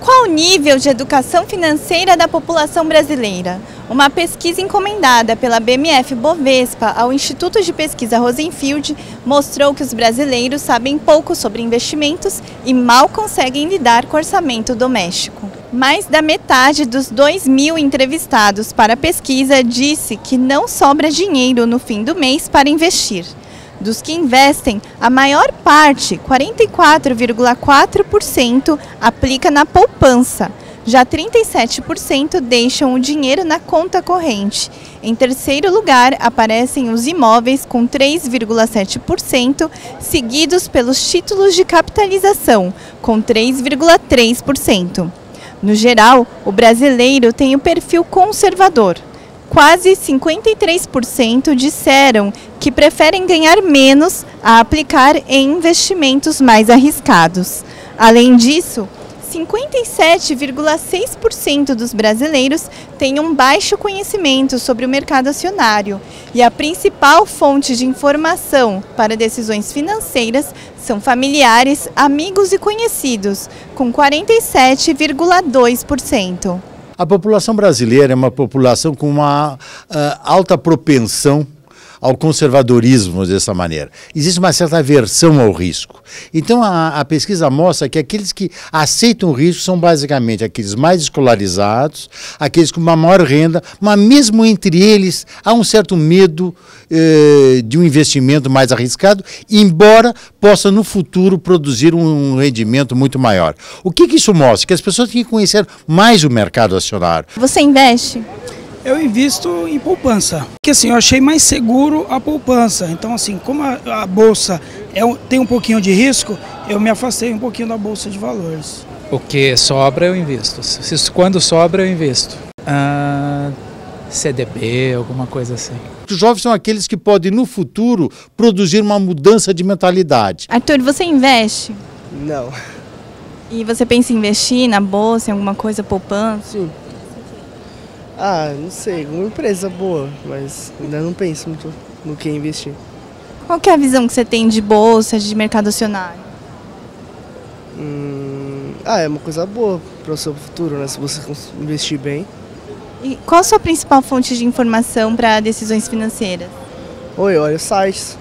Qual o nível de educação financeira da população brasileira? Uma pesquisa encomendada pela BMF Bovespa ao Instituto de Pesquisa Rosenfield mostrou que os brasileiros sabem pouco sobre investimentos e mal conseguem lidar com orçamento doméstico. Mais da metade dos 2 mil entrevistados para a pesquisa disse que não sobra dinheiro no fim do mês para investir. Dos que investem, a maior parte, 44,4%, aplica na poupança. Já 37% deixam o dinheiro na conta corrente. Em terceiro lugar, aparecem os imóveis com 3,7%, seguidos pelos títulos de capitalização, com 3,3%. No geral, o brasileiro tem o perfil conservador. Quase 53% disseram que preferem ganhar menos a aplicar em investimentos mais arriscados. Além disso, 57,6% dos brasileiros têm um baixo conhecimento sobre o mercado acionário e a principal fonte de informação para decisões financeiras são familiares, amigos e conhecidos, com 47,2%. A população brasileira é uma população com uma uh, alta propensão ao conservadorismo dessa maneira. Existe uma certa aversão ao risco. Então a, a, pesquisa mostra que aqueles que aceitam o risco são basicamente aqueles mais escolarizados, aqueles com uma maior renda, mas mesmo entre eles há um certo medo eh, de um investimento mais arriscado, embora possa no futuro produzir um rendimento muito maior. O que, que isso mostra? Que as pessoas têm que conhecer mais o mercado acionário. Você investe? Eu invisto em poupança, porque assim, eu achei mais seguro a poupança. Então assim, como a, a bolsa é, tem um pouquinho de risco, eu me afastei um pouquinho da bolsa de valores. O que sobra eu invisto. Se, quando sobra eu invisto. Ah, CDB, alguma coisa assim. Os jovens são aqueles que podem no futuro produzir uma mudança de mentalidade. Arthur, você investe? Não. E você pensa em investir na bolsa, em alguma coisa poupança? Sim. Ah, não sei, uma empresa boa, mas ainda não penso muito no que investir. Qual que é a visão que você tem de bolsa, de mercado acionário? Hum, ah, é uma coisa boa para o seu futuro, né? Se você investir bem. E qual a sua principal fonte de informação para decisões financeiras? Oi, olha sites,